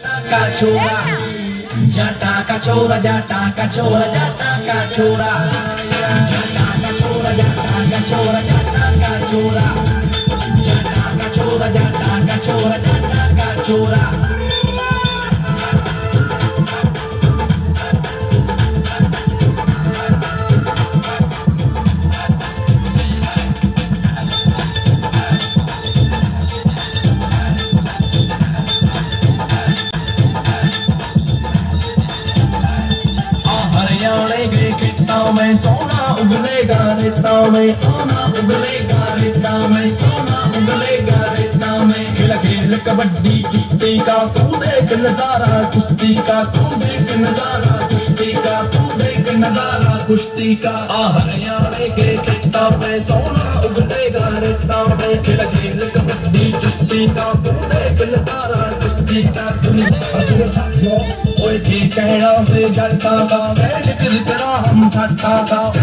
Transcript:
Cachora, jata cachora, jata cachora, jata cachora, jata cachora, jata cachora, jata cachora, में सोना उगलेगा रेता, में सोना उगलेगा रेता, में सोना उगलेगा रेता, में खेल खेल कबड्डी कुश्ती का, तू देख नज़ारा कुश्ती का, तू देख नज़ारा कुश्ती का, तू देख नज़ारा कुश्ती का। हरियाणे के खेतों, में सोना उगलेगा रेता, में खेल खेल कबड्डी कुश्ती का, तू देख नज़ारा कुश्ती का। ओए ठीक कहना से डरता था, मैं ta ta ta